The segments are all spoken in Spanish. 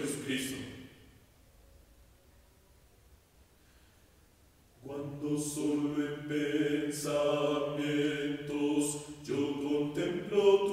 Jesucristo. Cuando solo en pensamientos yo contemplo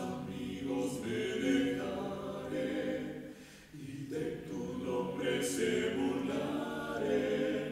Amigos me dejaré y de tu nombre se burlaré.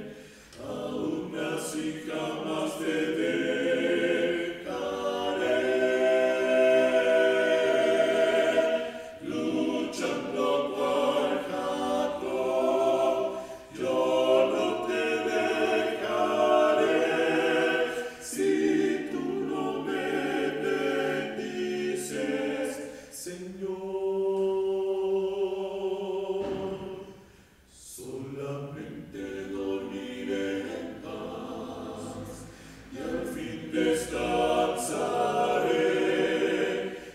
Destartares,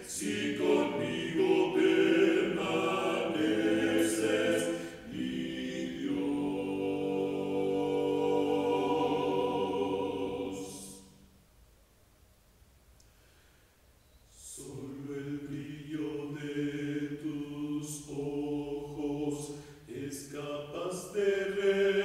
si conmigo permaneces, dios. Solo el brillo de tus ojos escapas de.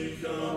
Michal.